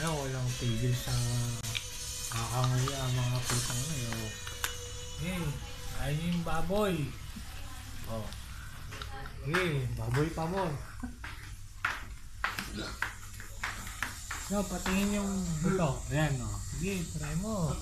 Ayaw, walang tigil sa kakangaya mga putang na yun. Eh, ayun yung baboy. Oh. Eh, baboy pa mo. No, patingin yung buto. Ayan, oh. Sige, try mo.